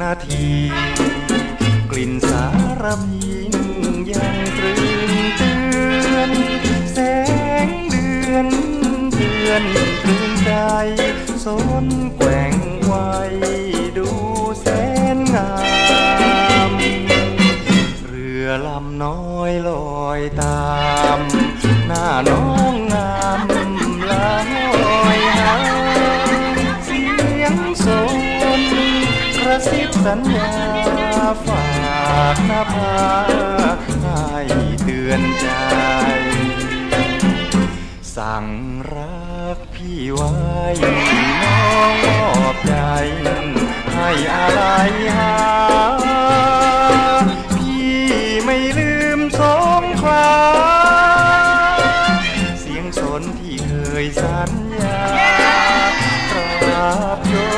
นาที กลิ่นสารพิงยังตรึงเตือนแสงเดือนเดือนตรึงใจสนแกว่งไวดูแสนงาม เรือลำน้อยลอยตาม หน้าน้อง สัญญาฝากหน้าผาให้เตือนใจ สั่งรักพี่ไว้น้องมอบใจ ให้อะไรหา พี่ไม่ลืมสงครามเสียงสนที่เคยสัญญาตราบจน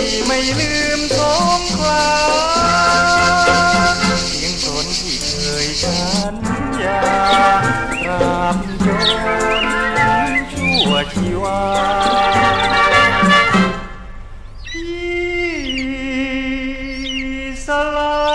่ไม่ลืมท้องคลาเสียงสนที่เคยฉันยารามจนชั่วชีวาพี่สลา